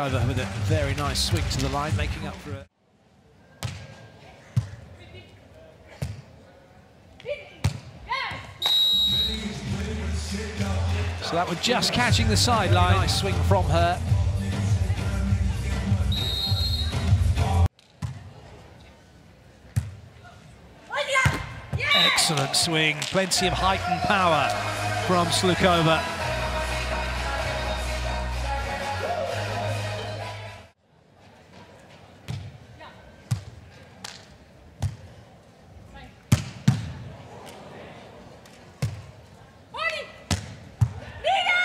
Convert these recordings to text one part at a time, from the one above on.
With a very nice swing to the line, making up for it. So that was just catching the sideline. Nice swing from her. Excellent swing, plenty of height and power from Slukova.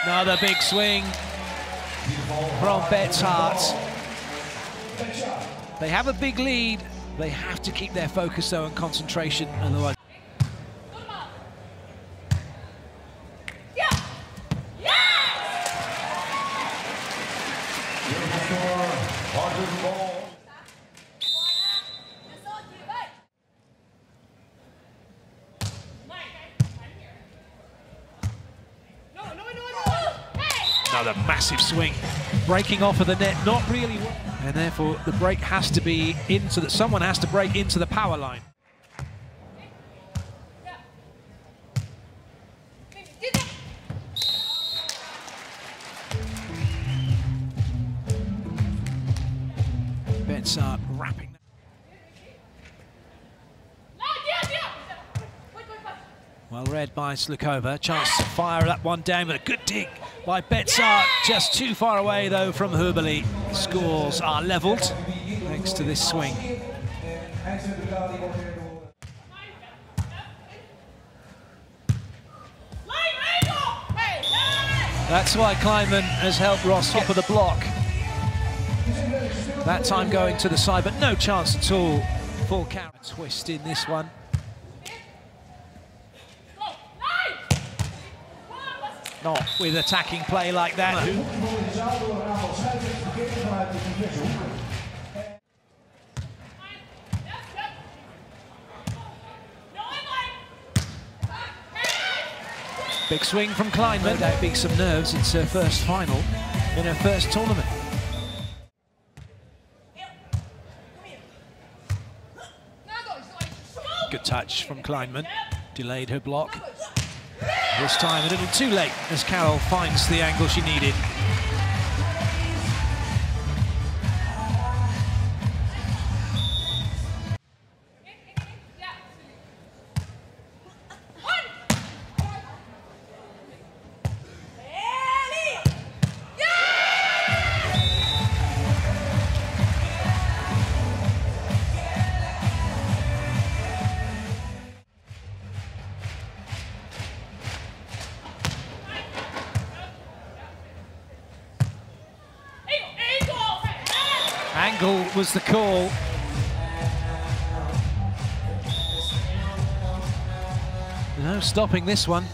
Another big swing from Betschart. They have a big lead. They have to keep their focus though and concentration, otherwise. Massive swing, breaking off of the net, not really, and therefore the break has to be into that. Someone has to break into the power line. Betschart wrapping. Well read by Slukova. Chance to fire that one down, but a good dig by Betschart. Just too far away, though, from Hüberli. Scores are levelled thanks to this swing. That's why Klineman has helped Ross top of the block. That time going to the side, but no chance at all. Full count twist in this one. Not with attacking play like that. Big swing from Klineman. No doubt beat some nerves. It's her first final in her first tournament. Good touch from Klineman. Delayed her block. This time a little too late as Carol finds the angle she needed. Angle was the call. No stopping this one.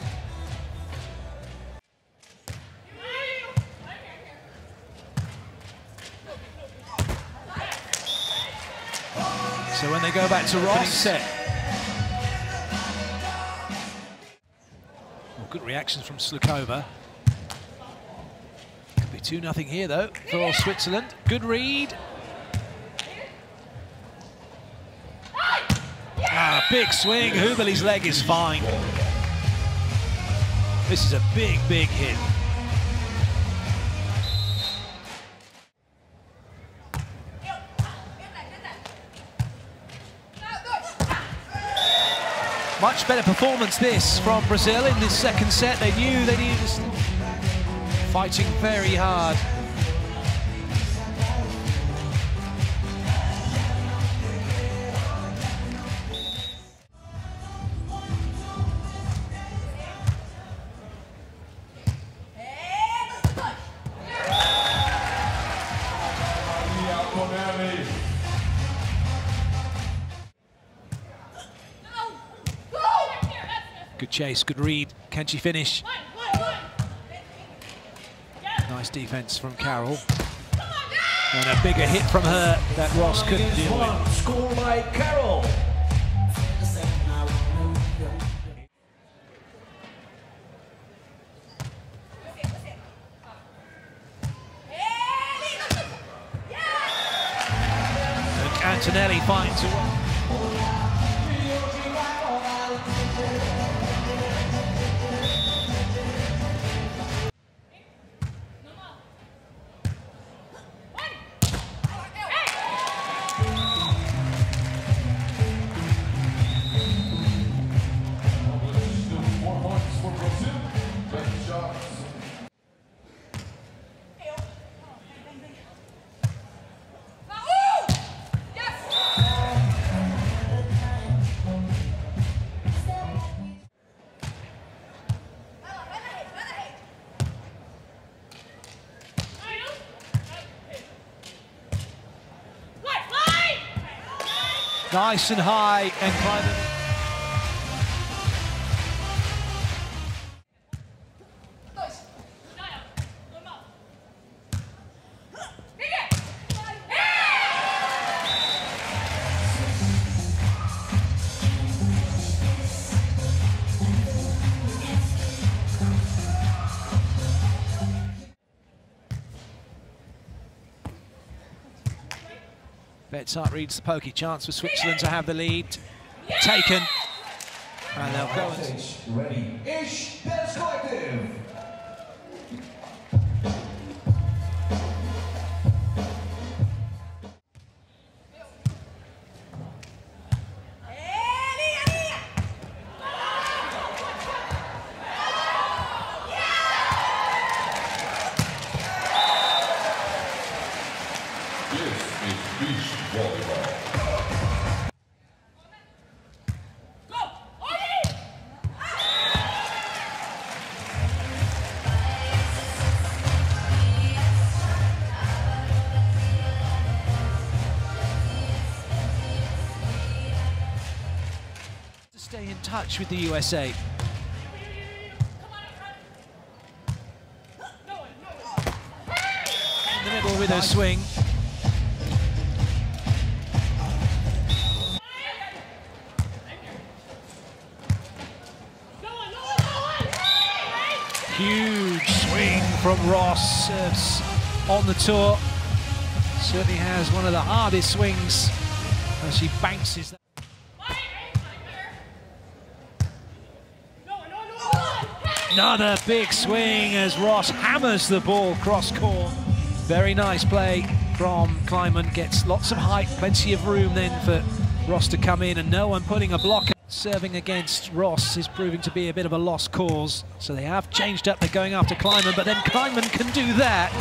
So when they go back to Ross, set. Well, good reactions from Slukova. Could be 2 nothing here though for Switzerland. Good read. Ah, big swing. Hüberli's leg is fine. This is a big, big hit. Much better performance this from Brazil in this second set. They knew they needed to fighting very hard. Good chase, good read. Can she finish? Nice defense from Carol. And a bigger hit from her that Ross couldn't deal with. Score by Carol. Antonelli finds Nice and high and climbing. Betschart reads the pokey chance for Switzerland to have the lead. Taken. And they'll go touch with the USA. In the middle with her swing. Huge swing from Ross. Serves on the tour. Certainly has one of the hardest swings as she bounces. Another big swing as Ross hammers the ball cross court. Very nice play from Klineman. Gets lots of height, plenty of room then for Ross to come in, and no one putting a block. Serving against Ross is proving to be a bit of a lost cause. So they have changed up. They're going after Klineman, but then Klineman can do that.